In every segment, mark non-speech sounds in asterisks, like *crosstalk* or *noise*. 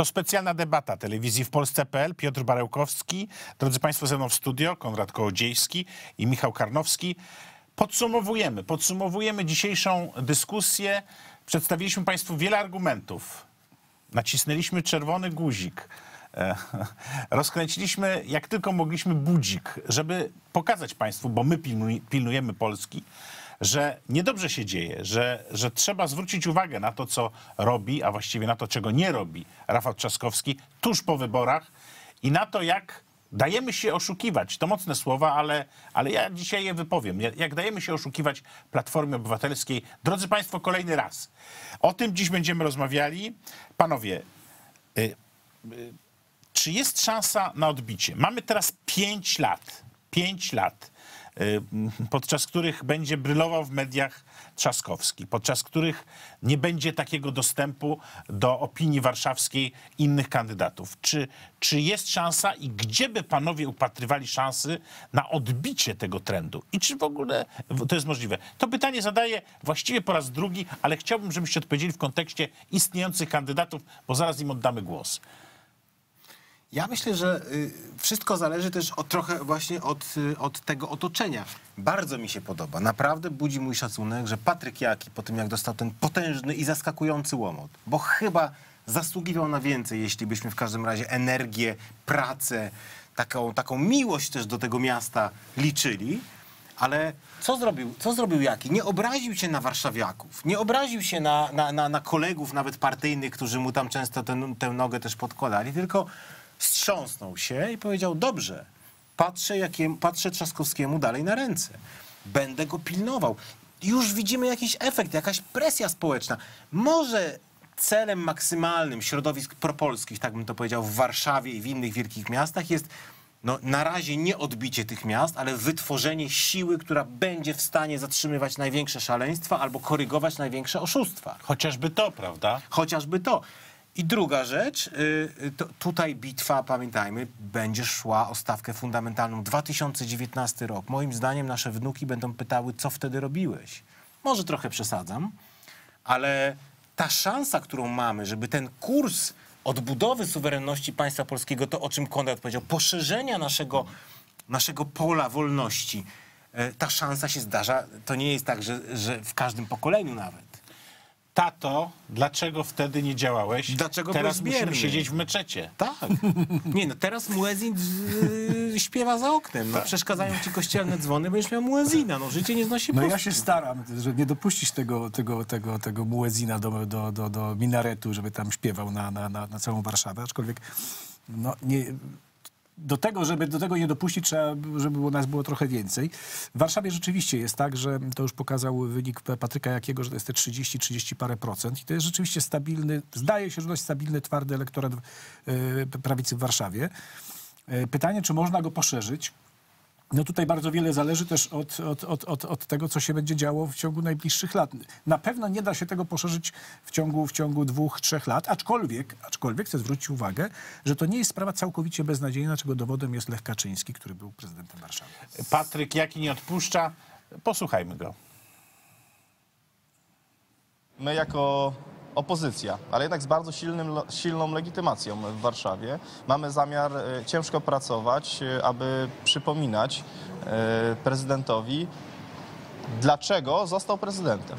To specjalna debata telewizji w Polsce.pl. Piotr Barełkowski, drodzy Państwo, ze mną w studio, Konrad Kołodziejski i Michał Karnowski. Podsumowujemy, podsumowujemy dzisiejszą dyskusję. Przedstawiliśmy Państwu wiele argumentów. Nacisnęliśmy czerwony guzik. E, *laughs* Rozkręciliśmy jak tylko mogliśmy budzik, żeby pokazać Państwu, bo my pilnuj- pilnujemy Polski, że niedobrze się dzieje, że, że trzeba zwrócić uwagę na to, co robi, a właściwie na to, czego nie robi Rafał Trzaskowski tuż po wyborach i na to, jak dajemy się oszukiwać. To mocne słowa, ale, ale ja dzisiaj je wypowiem. Jak- dajemy się oszukiwać Platformie Obywatelskiej. Drodzy Państwo, kolejny raz. O tym dziś będziemy rozmawiali. Panowie, y, czy jest szansa na odbicie? Mamy teraz 5 lat, 5 lat, y, podczas których będzie brylował w mediach Trzaskowski, podczas których nie będzie takiego dostępu do opinii warszawskiej innych kandydatów. Czy, czy jest szansa i gdzie by panowie upatrywali szansy na odbicie tego trendu? I czy w ogóle to jest możliwe? To pytanie zadaję właściwie po raz drugi, ale chciałbym, żebyście odpowiedzieli w kontekście istniejących kandydatów, bo zaraz im oddamy głos. Ja myślę, że y, wszystko zależy też od, trochę właśnie od, y, od tego otoczenia. Bardzo mi się podoba. Naprawdę budzi mój szacunek, że Patryk Jaki po tym, jak dostał ten potężny i zaskakujący łomot, bo chyba zasługiwał na więcej, jeśli byśmy w każdym razie energię, pracę, taką, taką miłość też do tego miasta liczyli. Ale co zrobił, co zrobił Jaki? Nie obraził się na warszawiaków, nie obraził się na, na, na, na kolegów nawet partyjnych, którzy mu tam często tę, tę nogę też podkładali, tylko wstrząsnął się i powiedział, dobrze, patrzę, jakie, patrzę Trzaskowskiemu dalej na ręce. Będę go pilnował. Już widzimy jakiś efekt, jakaś presja społeczna. Może celem maksymalnym środowisk propolskich, tak bym to powiedział, w Warszawie i w innych wielkich miastach jest no, na razie nie odbicie tych miast, ale wytworzenie siły, która będzie w stanie zatrzymywać największe szaleństwa albo korygować największe oszustwa. Chociażby to, prawda? Chociażby to. I druga rzecz, y, y, tutaj bitwa, pamiętajmy, będzie szła o stawkę fundamentalną. 2019 rok. Moim zdaniem nasze wnuki będą pytały, co wtedy robiłeś. Może trochę przesadzam, ale ta szansa, którą mamy, żeby ten kurs odbudowy suwerenności państwa polskiego, to o czym Konrad powiedział, poszerzenia naszego, naszego pola wolności, e, ta szansa się zdarza. To nie jest tak, że, że w każdym pokoleniu nawet. Tato, dlaczego wtedy nie działałeś? Dlaczego Teraz byłeś musimy bierny? siedzieć w meczecie. Tak. *laughs* Nie no, teraz muezin yy, śpiewa za oknem. No, przeszkadzają ci kościelne dzwony, będziesz miał muezina. No, życie nie znosi No ja się staram, żeby nie dopuścić tego, tego, tego, tego muezina do, do, do, do minaretu, żeby tam śpiewał na, na, na, na całą Warszawę, aczkolwiek no, nie, do tego, żeby do tego nie dopuścić, trzeba, żeby nas było trochę więcej. W Warszawie rzeczywiście jest tak, że to już pokazał wynik Patryka Jakiego, że to jest te 30, 30 parę procent i to jest rzeczywiście stabilny, zdaje się, że dość stabilny, twardy elektorat y, prawicy w Warszawie. Y, Pytanie, czy można go poszerzyć? No tutaj bardzo wiele zależy też od, od, od, od, od tego, co się będzie działo w ciągu najbliższych lat. Na pewno nie da się tego poszerzyć w ciągu, w ciągu dwóch, trzech lat, aczkolwiek, aczkolwiek chcę zwrócić uwagę, że to nie jest sprawa całkowicie beznadziejna, czego dowodem jest Lech Kaczyński, który był prezydentem Warszawy. Patryk Jaki nie odpuszcza. Posłuchajmy go. My jako opozycja, ale jednak z bardzo silnym, silną legitymacją w Warszawie, mamy zamiar e, ciężko pracować, e, aby przypominać e, prezydentowi, dlaczego został prezydentem.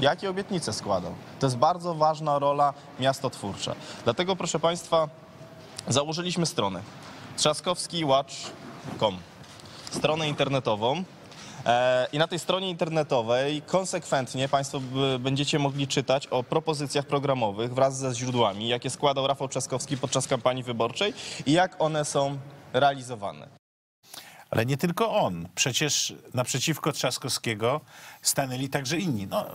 Jakie obietnice składał. To jest bardzo ważna rola miastotwórcza. Dlatego, proszę Państwa, założyliśmy stronę trzaskowskiwatch.com, stronę internetową. E, I na tej stronie internetowej konsekwentnie Państwo będziecie mogli czytać o propozycjach programowych wraz ze źródłami, jakie składał Rafał Trzaskowski podczas kampanii wyborczej i jak one są realizowane. Ale nie tylko on. Przecież naprzeciwko Trzaskowskiego stanęli także inni. No,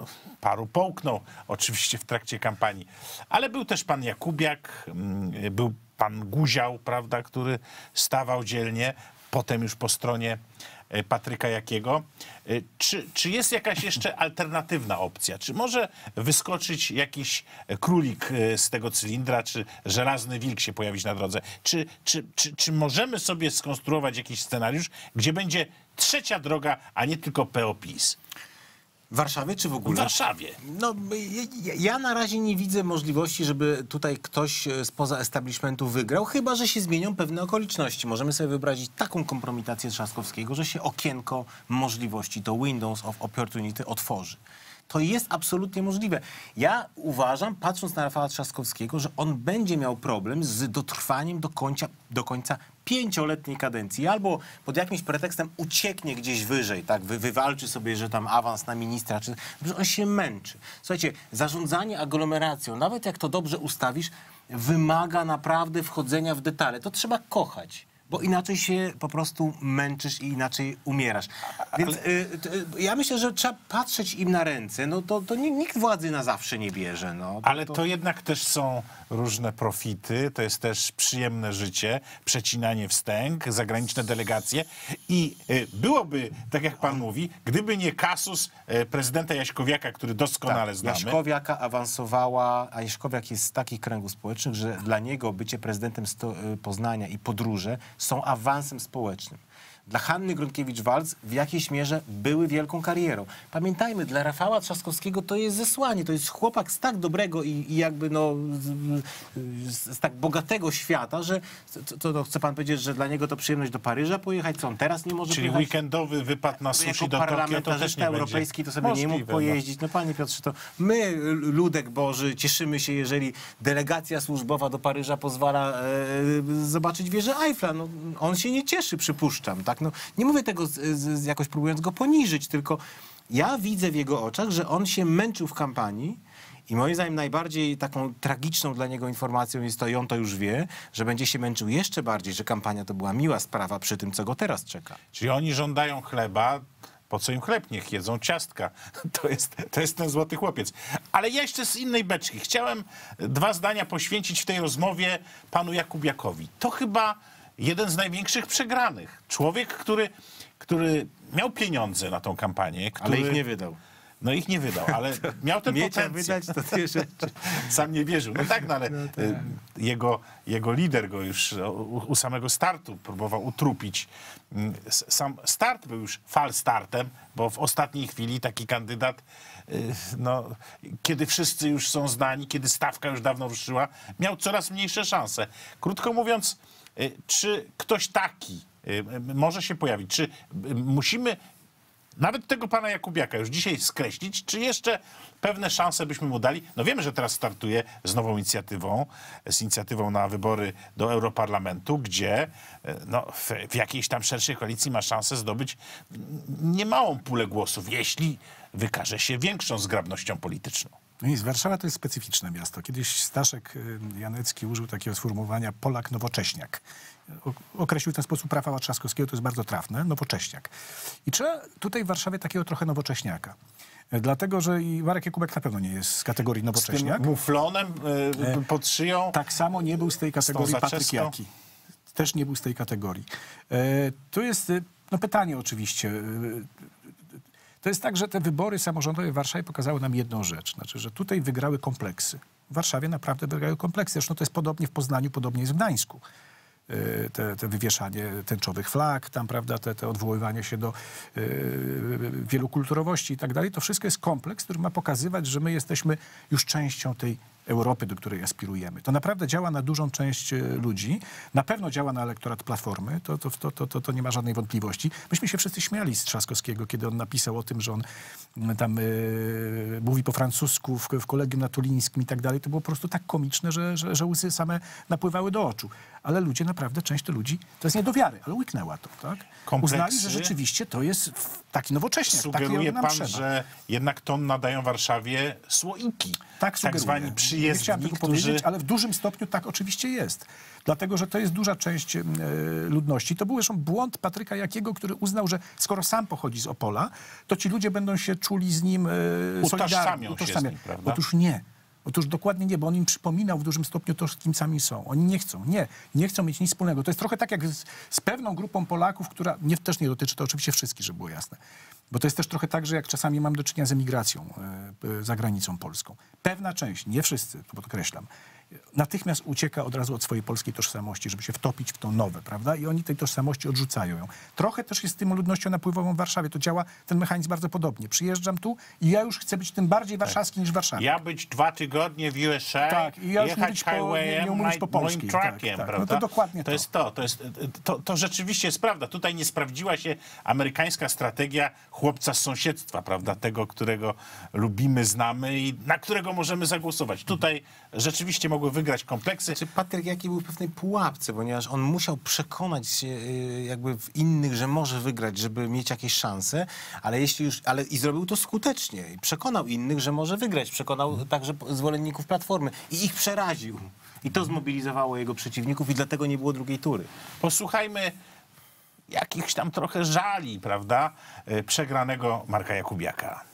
paru połknął oczywiście w trakcie kampanii. Ale był też pan Jakubiak, mm, był pan Guział, prawda, który stawał dzielnie, potem już po stronie Patryka Jakiego. E, Czy, czy jest jakaś jeszcze alternatywna opcja? Czy może wyskoczyć jakiś królik e, z tego cylindra, czy żelazny wilk się pojawić na drodze? Czy, czy, czy, czy możemy sobie skonstruować jakiś scenariusz, gdzie będzie trzecia droga, a nie tylko PO-PiS? W Warszawie czy w W ogóle? Warszawie. No, ja, ja na razie nie widzę możliwości, żeby tutaj ktoś e, spoza establishmentu wygrał, chyba że się zmienią pewne okoliczności. Możemy sobie wyobrazić taką kompromitację Trzaskowskiego, że się okienko możliwości, to Windows of Opportunity otworzy. To jest absolutnie możliwe. Ja uważam, patrząc na Rafała Trzaskowskiego, że on będzie miał problem z dotrwaniem do końca, do końca pięcioletniej kadencji. Albo pod jakimś pretekstem ucieknie gdzieś wyżej, tak, wy, wywalczy sobie, że tam awans na ministra, czy, on się męczy. Słuchajcie, zarządzanie aglomeracją, nawet jak to dobrze ustawisz, wymaga naprawdę wchodzenia w detale. To trzeba kochać. Bo inaczej się po prostu męczysz i inaczej umierasz. Więc y, y, ja myślę, że trzeba patrzeć im na ręce. No to, to nikt, władzy na zawsze nie bierze. No. Ale to jednak też są różne profity, to jest też przyjemne życie, przecinanie wstęg, zagraniczne delegacje i y, byłoby, tak jak pan mówi, gdyby nie kasus y, prezydenta Jaśkowiaka, który doskonale Tak, znamy. Jaśkowiaka awansowała, a Jaśkowiak jest z takich kręgów społecznych, że dla niego bycie prezydentem y, Poznania i podróże są awansem społecznym. Dla Hanny Gronkiewicz-Walc w jakiejś mierze były wielką karierą. Pamiętajmy, dla Rafała Trzaskowskiego to jest zesłanie. To jest chłopak z tak dobrego i, i jakby no z, z, tak bogatego świata, że to, to, to chce pan powiedzieć, że dla niego to przyjemność do Paryża pojechać, co on teraz nie może Czyli pojechać? weekendowy wypad na jako sushi do Tokio to też nie europejski to sobie nie mógł możliwe, no. pojeździć. No panie Piotrze, to my, ludek Boży, cieszymy się, jeżeli delegacja służbowa do Paryża pozwala e, zobaczyć wieżę Eiffla. No, on się nie cieszy, przypuszczam. Tak? No, nie mówię tego z, z jakoś próbując go poniżyć, tylko ja widzę w jego oczach, że on się męczył w kampanii i moim zdaniem najbardziej taką tragiczną dla niego informacją jest to, i on to już wie, że będzie się męczył jeszcze bardziej, że kampania to była miła sprawa przy tym, co go teraz czeka. Czyli oni żądają chleba, po co im chleb? Niech jedzą ciastka. *laughs* To jest, to jest ten złoty chłopiec. Ale ja jeszcze z innej beczki. Chciałem dwa zdania poświęcić w tej rozmowie panu Jakubiakowi. To chyba jeden z największych przegranych. Człowiek, który, który miał pieniądze na tą kampanię. Który, Ale ich nie wydał. No ich nie wydał, ale *laughs* miał ten potencjał. wydać to dwie rzeczy. *laughs* Sam nie wierzył. No tak, no ale y, jego, jego lider go już u, samego startu próbował utrupić. Mm, Sam start był już fal startem, bo w ostatniej chwili taki kandydat, y, no, kiedy wszyscy już są znani, kiedy stawka już dawno ruszyła, miał coraz mniejsze szanse. Krótko mówiąc, czy ktoś taki y, y, może się pojawić? Czy y, musimy nawet tego pana Jakubiaka już dzisiaj skreślić, czy jeszcze pewne szanse byśmy mu dali? No wiemy, że teraz startuje z nową inicjatywą, z inicjatywą na wybory do Europarlamentu, gdzie no, w, w jakiejś tam szerszej koalicji ma szansę zdobyć niemałą pulę głosów, jeśli wykaże się większą zgrabnością polityczną. No nic, Warszawa to jest specyficzne miasto. Kiedyś Staszek y, Janecki użył takiego sformułowania Polak nowocześniak. Określił w ten sposób Rafała Trzaskowskiego, to jest bardzo trafne, nowocześniak. I trzeba tutaj w Warszawie takiego trochę nowocześniaka. E, Dlatego, że i Marek Jakubek na pewno nie jest z kategorii Z nowocześniak. muflonem e, pod szyją. Tak samo nie był z tej kategorii Patryk. Jaki. Też nie był z tej kategorii. Tu jest e, no pytanie oczywiście. E, to jest tak, że te wybory samorządowe w Warszawie pokazały nam jedną rzecz. Znaczy, że tutaj wygrały kompleksy. W Warszawie naprawdę wygrały kompleksy. Zresztą to jest podobnie w Poznaniu, podobnie jest w Gdańsku. E, Te, te wywieszanie tęczowych flag, tam, prawda, te, te odwoływanie się do e, wielokulturowości i tak dalej, to wszystko jest kompleks, który ma pokazywać, że my jesteśmy już częścią tej Europy, do której aspirujemy. To naprawdę działa na dużą część e, ludzi. Na pewno działa na elektorat Platformy, to, to, to, to, to, to nie ma żadnej wątpliwości. Myśmy się wszyscy śmiali z Trzaskowskiego, kiedy on napisał o tym, że on mm, tam e, mówi po francusku w, w kolegium natulińskim i tak dalej. To było po prostu tak komiczne, że, że, że łzy same napływały do oczu. Ale ludzie, naprawdę, część to ludzi, to jest nie do wiary, ale łyknęła to, tak? Kompleksy. Uznali, że rzeczywiście to jest taki nowocześniak. Sugeruje taki pan, trzeba. że jednak ton nadają Warszawie słoiki. Tak, tak zwani Nie chciałem tego którzy... powiedzieć, ale w dużym stopniu tak oczywiście jest. Dlatego, że to jest duża część e, ludności. To był zresztą błąd Patryka Jakiego, który uznał, że skoro sam pochodzi z Opola, to ci ludzie będą się czuli z nim e, solidarni. Utożsamią się z nim, prawda? Otóż nie. Otóż dokładnie nie, bo on im przypominał w dużym stopniu to, kim sami są. Oni nie chcą, nie, nie chcą mieć nic wspólnego. To jest trochę tak jak z, z pewną grupą Polaków, która nie, też nie dotyczy to oczywiście wszystkich, żeby było jasne. Bo to jest też trochę tak, że jak czasami mam do czynienia z emigracją e, e, za granicą polską. Pewna część, nie wszyscy, to podkreślam, natychmiast ucieka od razu od swojej polskiej tożsamości, żeby się wtopić w tą nowe, prawda? I oni tej tożsamości odrzucają ją. Trochę też jest z tym ludnością napływową w Warszawie. To działa ten mechanizm bardzo podobnie. Przyjeżdżam tu i ja już chcę być tym bardziej warszawski niż Warszawa. Ja być dwa tygodnie w USA, Tak, i ja już jechać po- highwayem, nie umiem po polsku, tak, truckiem, tak. No prawda? to dokładnie to. to. jest to, to, jest, to, to rzeczywiście jest prawda. Tutaj nie sprawdziła się amerykańska strategia chłopca z sąsiedztwa, prawda? Tego, którego lubimy, znamy i na którego możemy zagłosować. Tutaj rzeczywiście mogły wygrać kompleksy. Czy Patryk Jaki był w pewnej pułapce, ponieważ on musiał przekonać się y, jakby w innych, że może wygrać, żeby mieć jakieś szanse, ale jeśli już, ale i zrobił to skutecznie. I przekonał innych, że może wygrać. Przekonał także zwolenników Platformy i ich przeraził. I to zmobilizowało jego przeciwników i dlatego nie było drugiej tury. Posłuchajmy jakichś tam trochę żali, prawda? y, Przegranego Marka Jakubiaka.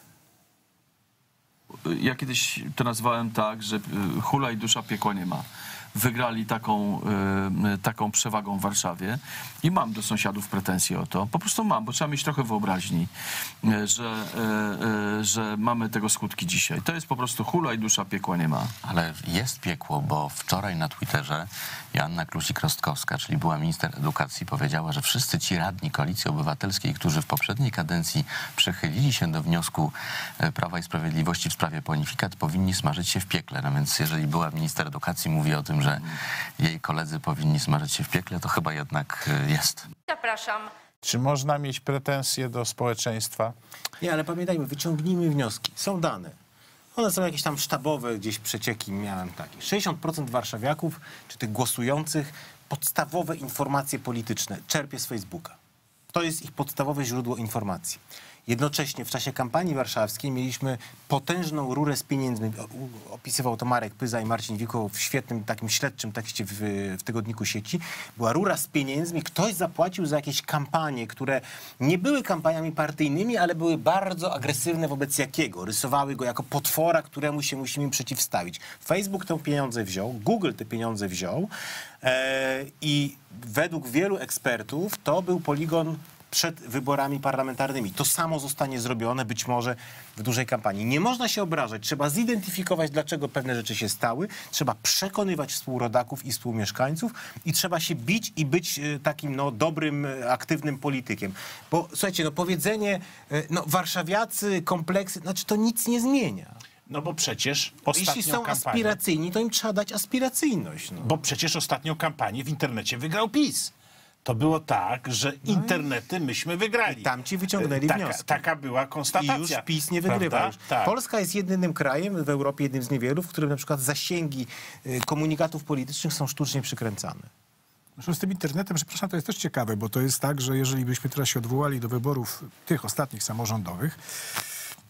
Ja kiedyś to nazwałem tak, że y, hula i dusza piekła nie ma. Wygrali taką, y, taką przewagą w Warszawie i mam do sąsiadów pretensje o to. Po prostu mam, bo trzeba mieć trochę wyobraźni, y, że, y, y, że mamy tego skutki dzisiaj. To jest po prostu hula i dusza piekła nie ma. Ale jest piekło, bo wczoraj na Twitterze Joanna Klusik-Rostkowska, czyli była minister edukacji, powiedziała, że wszyscy ci radni Koalicji Obywatelskiej, którzy w poprzedniej kadencji przychylili się do wniosku e, Prawa i Sprawiedliwości w sprawie bonifikat, powinni smażyć się w piekle. No więc jeżeli była minister edukacji mówi o tym, że jej koledzy powinni smażyć się w piekle, to chyba jednak e, jest. Zapraszam. Czy można mieć pretensje do społeczeństwa? Nie, ale pamiętajmy, wyciągnijmy wnioski. Są dane. One są jakieś tam sztabowe, gdzieś przecieki miałem takie. 60% warszawiaków, czy tych głosujących, podstawowe informacje polityczne czerpie z Facebooka. To jest ich podstawowe źródło informacji. Jednocześnie w czasie kampanii warszawskiej mieliśmy potężną rurę z pieniędzmi. Opisywał to Marek Pyza i Marcin Wikoł w świetnym takim śledczym tekście w, w tygodniku sieci. Była rura z pieniędzmi. Ktoś zapłacił za jakieś kampanie, które nie były kampaniami partyjnymi, ale były bardzo agresywne wobec jakiego. Rysowały go jako potwora, któremu się musimy przeciwstawić. Facebook te pieniądze wziął, Google te pieniądze wziął e, i według wielu ekspertów to był poligon przed wyborami parlamentarnymi. To samo zostanie zrobione być może w dużej kampanii. Nie można się obrażać. Trzeba zidentyfikować, dlaczego pewne rzeczy się stały. Trzeba przekonywać współrodaków i współmieszkańców i trzeba się bić i być e, takim no, dobrym, e, aktywnym politykiem. Bo słuchajcie, no powiedzenie, e, no warszawiacy, kompleksy, znaczy to nic nie zmienia. No bo przecież ostatnią Jeśli są kampanię... aspiracyjni, to im trzeba dać aspiracyjność. No. Bo przecież ostatnią kampanię w internecie wygrał PiS. To było tak, że internety myśmy wygrali. No I tam ci wyciągnęli taka, wnioski. Taka była I konstatacja. już PiS nie wygrywa. Tak. Polska jest jedynym krajem w Europie, jednym z niewielu, w którym na przykład zasięgi y, komunikatów politycznych są sztucznie przykręcane. Zresztą z tym internetem, przepraszam, to jest też ciekawe, bo to jest tak, że jeżeli byśmy teraz się odwołali do wyborów tych ostatnich samorządowych,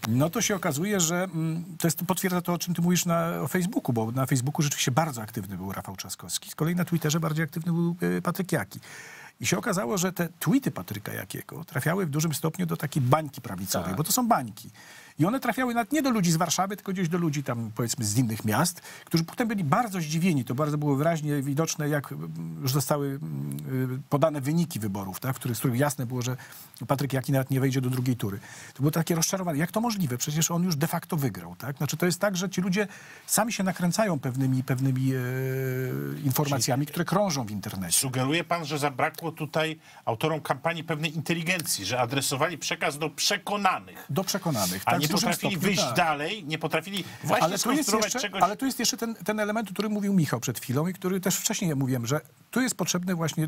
no to się okazuje, że mm, to jest potwierdza to, o czym ty mówisz na, o Facebooku, bo na Facebooku rzeczywiście bardzo aktywny był Rafał Trzaskowski. Z kolei na Twitterze bardziej aktywny był y, Patryk Jaki. I się okazało, że te tweety Patryka Jakiego trafiały w dużym stopniu do takiej bańki prawicowej, bo to są bańki. I one trafiały nawet nie do ludzi z Warszawy, tylko gdzieś do ludzi tam, powiedzmy, z innych miast, którzy potem byli bardzo zdziwieni. To bardzo było wyraźnie widoczne, jak mm, już zostały mm, y, podane wyniki wyborów, tak, w których, z których jasne było, że Patryk Jaki nawet nie wejdzie do drugiej tury. To było takie rozczarowanie. Jak to możliwe? Przecież on już de facto wygrał. Tak? Znaczy, to jest tak, że ci ludzie sami się nakręcają pewnymi, pewnymi e, informacjami, które krążą w internecie. Sugeruje pan, że zabrakło tutaj autorom kampanii pewnej inteligencji, że adresowali przekaz do przekonanych, Do przekonanych. a tak, nie potrafili stopniu, wyjść tak. dalej, nie potrafili właśnie ale tu, jest skonstruować jeszcze, czegoś... ale tu jest jeszcze ten, ten element, o którym mówił Michał przed chwilą i który też wcześniej mówiłem, że tu jest potrzebny właśnie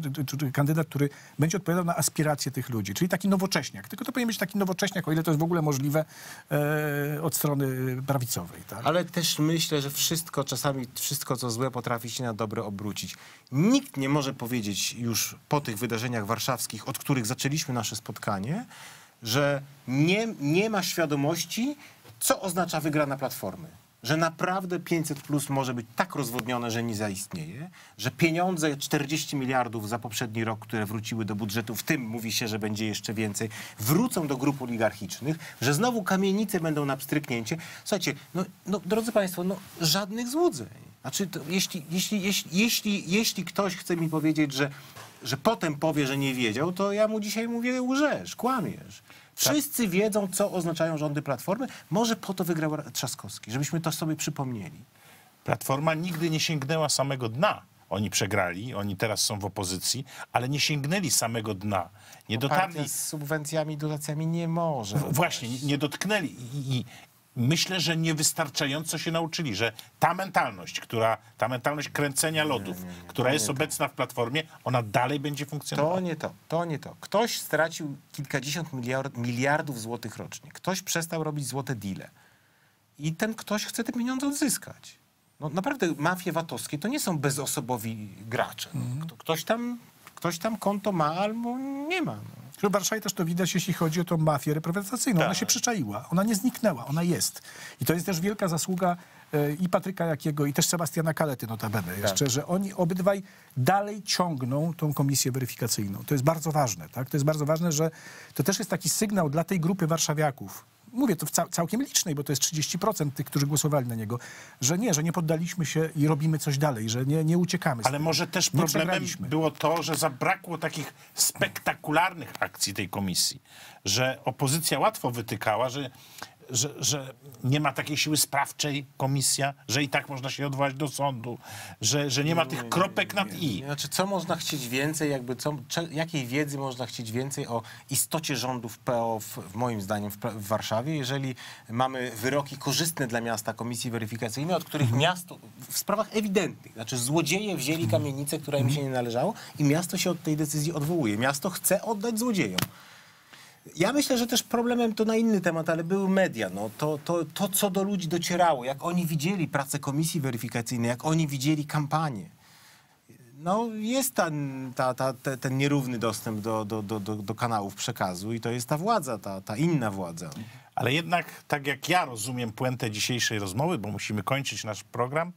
kandydat, który będzie odpowiadał na aspiracje tych ludzi, czyli taki nowocześniak. Tylko to powinien być taki nowocześniak, o ile to jest w ogóle możliwe e, od strony prawicowej. Tak? Ale też myślę, że wszystko, czasami wszystko, co złe, potrafi się na dobre obrócić. Nikt nie może powiedzieć już po tych wydarzeniach warszawskich, od których zaczęliśmy nasze spotkanie, że nie, nie ma świadomości, co oznacza wygrana Platformy. Że naprawdę 500 plus może być tak rozwodnione, że nie zaistnieje, że pieniądze 40 miliardów za poprzedni rok, które wróciły do budżetu, w tym mówi się, że będzie jeszcze więcej, wrócą do grup oligarchicznych, że znowu kamienice będą na pstryknięcie. Słuchajcie, no, no drodzy Państwo, no żadnych złudzeń. Znaczy, to jeśli, jeśli, jeśli, jeśli, jeśli ktoś chce mi powiedzieć, że, że potem powie, że nie wiedział, to ja mu dzisiaj mówię, łżesz, kłamiesz. Wszyscy wiedzą, co oznaczają rządy Platformy. Może po to wygrał Trzaskowski, żebyśmy to sobie przypomnieli. Platforma nigdy nie sięgnęła samego dna. Oni przegrali, oni teraz są w opozycji, ale nie sięgnęli samego dna. Nie dotarli. Z subwencjami, dotacjami nie może. Właśnie, nie- nie dotknęli. I, i myślę, że niewystarczająco się nauczyli, że ta mentalność, która, ta mentalność kręcenia lodów, która jest obecna w platformie, ona dalej będzie funkcjonowała. To nie to, to nie to. Ktoś stracił kilkadziesiąt miliard, miliardów złotych rocznie. Ktoś przestał robić złote deale. I ten ktoś chce te pieniądze odzyskać. No naprawdę mafie VAT-owskie to nie są bezosobowi gracze. No, kto- Ktoś tam, ktoś tam konto ma albo nie ma. No. W Warszawie też to widać, jeśli chodzi o tą mafię reprywatyzacyjną. Ona się przyczaiła, ona nie zniknęła, ona jest. I to jest też wielka zasługa e, i Patryka Jakiego, i też Sebastiana Kalety notabene jeszcze, że oni obydwaj dalej ciągną tą komisję weryfikacyjną. To jest bardzo ważne, tak? To jest bardzo ważne, że to też jest taki sygnał dla tej grupy warszawiaków, mówię to w cał- całkiem licznej, bo to jest 30% tych, którzy głosowali na niego, że nie, że nie poddaliśmy się i robimy coś dalej, że nie, nie uciekamy. Ale może też problemem było to, że zabrakło takich spektakularnych akcji tej komisji, że opozycja łatwo wytykała, że, że, że nie ma takiej siły sprawczej komisja, że i tak można się odwołać do sądu, że, że nie ma tych kropek nad i. Znaczy, co można chcieć więcej, jakby co, jakiej wiedzy można chcieć więcej o istocie rządów PO, w, w moim zdaniem, w, w Warszawie, jeżeli mamy wyroki korzystne dla miasta komisji weryfikacyjnej, od których miasto, w sprawach ewidentnych, znaczy złodzieje wzięli kamienicę, która im się nie należało i miasto się od tej decyzji odwołuje. Miasto chce oddać złodziejom. Ja myślę, że też problemem to na inny temat, ale były media. No, to, to, to, co do ludzi docierało, jak oni widzieli pracę komisji weryfikacyjnej, jak oni widzieli kampanię. No, jest ten, ta, ta, te, ten nierówny dostęp do, do, do, do, do kanałów przekazu i to jest ta władza, ta, ta inna władza. Ale jednak, tak jak ja rozumiem puentę dzisiejszej rozmowy, bo musimy kończyć nasz program,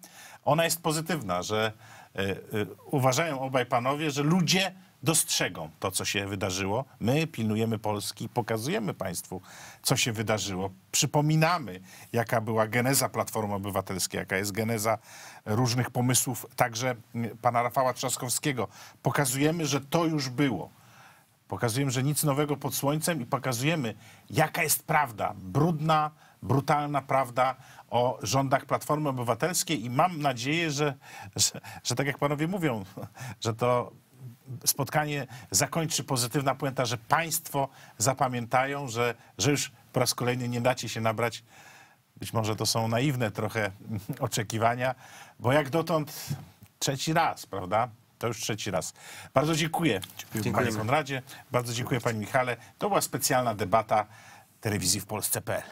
ona jest pozytywna, że y, y, uważają obaj panowie, że ludzie dostrzegą to, co się wydarzyło. My pilnujemy Polski, pokazujemy państwu, co się wydarzyło. Przypominamy, jaka była geneza Platformy Obywatelskiej, jaka jest geneza różnych pomysłów, także y, pana Rafała Trzaskowskiego. Pokazujemy, że to już było. Pokazujemy, że nic nowego pod słońcem i pokazujemy, jaka jest prawda. Brudna, brutalna prawda o rządach Platformy Obywatelskiej i mam nadzieję, że, że, że tak jak panowie mówią, *laughs* że to spotkanie zakończy pozytywna puenta, że państwo zapamiętają, że, że już po raz kolejny nie dacie się nabrać. Być może to są naiwne trochę *laughs* oczekiwania, bo jak dotąd trzeci raz, prawda? To już trzeci raz. Bardzo dziękuję, panie Konradzie, bardzo dziękuję panie Michale. To była specjalna debata telewizji w Polsce.pl.